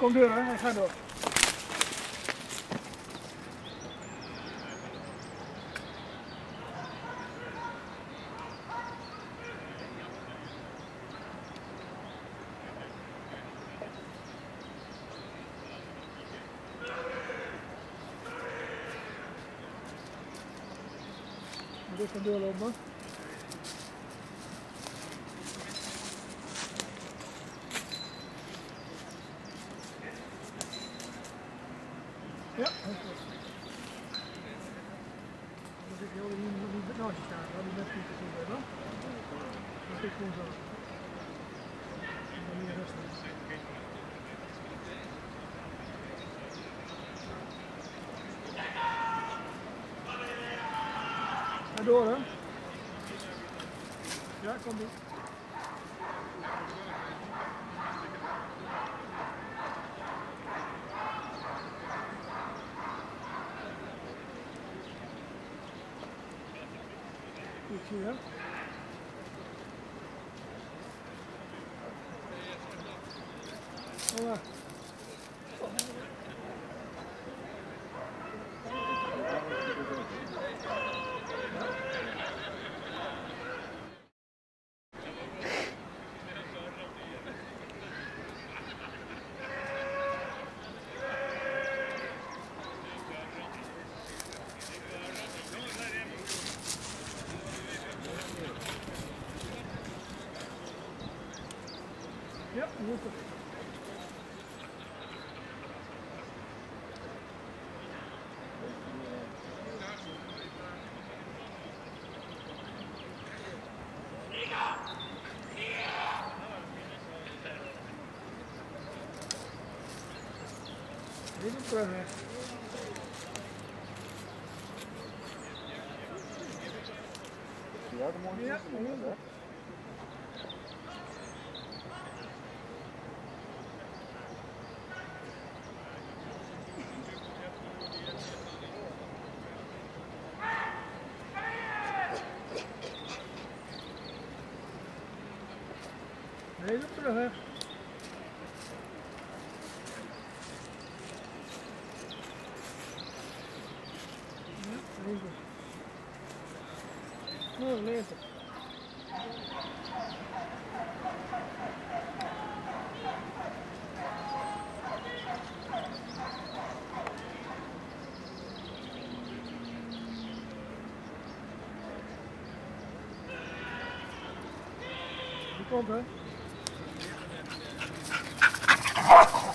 con đường ấy, hay được Deixa eu ver o lombo. Ja, is goed. Dan heel naast staan, dat is niet te zien. Dat. Ga door hè. Ja, kom door. It's here. Hola. Yep, Lucas. Vem pra mim. Pior do mundo. Pior do mundo. Ja, even. Oh. Die komt, hè? Ha ha!